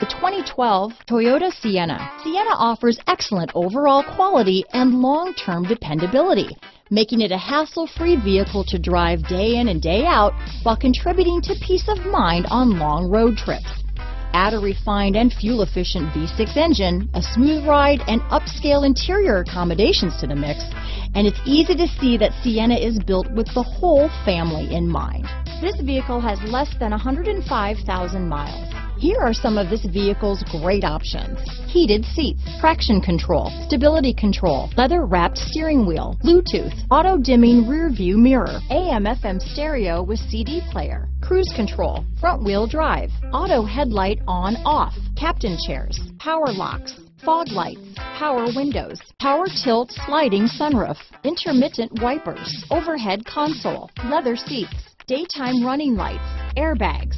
The 2012 Toyota Sienna. Sienna offers excellent overall quality and long-term dependability, making it a hassle-free vehicle to drive day in and day out while contributing to peace of mind on long road trips. Add a refined and fuel-efficient V6 engine, a smooth ride, and upscale interior accommodations to the mix, and it's easy to see that Sienna is built with the whole family in mind. This vehicle has less than 105,000 miles. Here are some of this vehicle's great options. Heated seats, traction control, stability control, leather wrapped steering wheel, Bluetooth, auto dimming rear view mirror, AM FM stereo with CD player, cruise control, front wheel drive, auto headlight on off, captain chairs, power locks, fog lights, power windows, power tilt sliding sunroof, intermittent wipers, overhead console, leather seats, daytime running lights, airbags.